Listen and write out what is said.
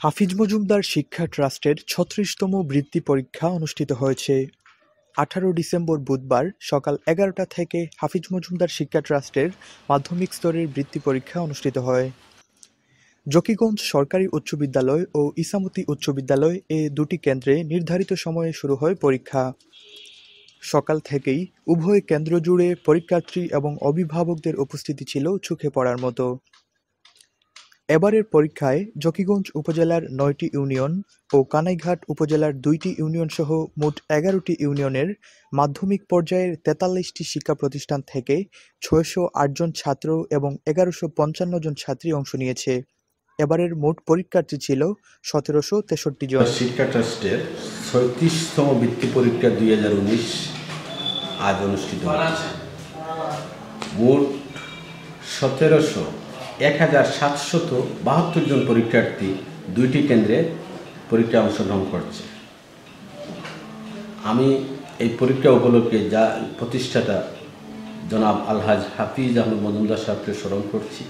হাফিজ মজুমদার শিক্ষা ট্রাস্টের ছত্রিশতম বৃত্তি পরীক্ষা অনুষ্ঠিত হয়েছে। আঠারো ডিসেম্বর বুধবার সকাল এগারোটা থেকে হাফিজ মজুমদার শিক্ষা ট্রাস্টের মাধ্যমিক স্তরের বৃত্তি পরীক্ষা অনুষ্ঠিত হয়। জকিগঞ্জ সরকারি উচ্চ বিদ্যালয় ও ইসামতি উচ্চ বিদ্যালয় এ দুটি কেন্দ্রে নির্ধারিত সময়ে শুরু হয় পরীক্ষা। সকাল থেকেই উভয় কেন্দ্র জুড়ে পরীক্ষার্থী এবং অভিভাবকদের উপস্থিতি ছিল চোখে পড়ার মতো। এবারের পরীক্ষায় জকিগঞ্জ উপজেলার নয়টি ইউনিয়ন ও কানাইঘাট উপজেলার দুইটি ইউনিয়ন সহ মোট এগারোটি ইউনিয়নের মাধ্যমিক পর্যায়ের তেতাল্লিশটি শিক্ষা প্রতিষ্ঠান থেকে ছয়শো আটজন ছাত্র এবং এগারোশো পঞ্চান্ন জন ছাত্রী অংশ নিয়েছে। এবারের মোট পরীক্ষার্থী ছিল সতেরোশো তেষট্টি জন। শিক্ষা ট্রাস্টের ছয়ত্রিশতম বৃত্তি পরীক্ষা দুই হাজার উনিশ আজ অনুষ্ঠিত মোট সতেরোশো এক হাজার সাতশত বাহাত্তর জন পরীক্ষার্থী দুইটি কেন্দ্রে পরীক্ষায় অংশগ্রহণ করছে। আমি এই পরীক্ষা উপলক্ষে যা প্রতিষ্ঠাতা জনাব আলহাজ হাফিজ আহমদ মজুমদার সাহেবকে স্মরণ করছি।